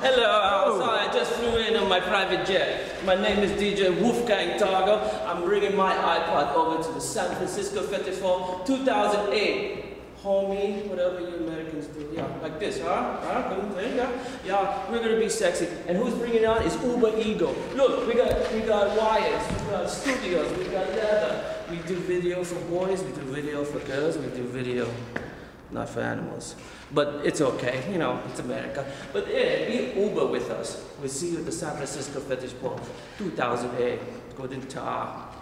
Hello, I just flew in on my private jet. My name is DJ Wolfgang Targo. I'm bringing my iPod over to the San Francisco Fetish Ball 2008. Homie, whatever you Americans do. Yeah, like this, huh? Huh? There you go. Yeah, we're gonna be sexy. And who's bringing it on? Is Uber Ego. Look, we got we got wires, we got studios, we got leather. We do video for boys, we do video for girls, we do video not for animals. But it's okay, you know, it's America. But yeah, be Uber with us. We'll see you at the San Francisco Fetish Ball 2008. Guten Tag.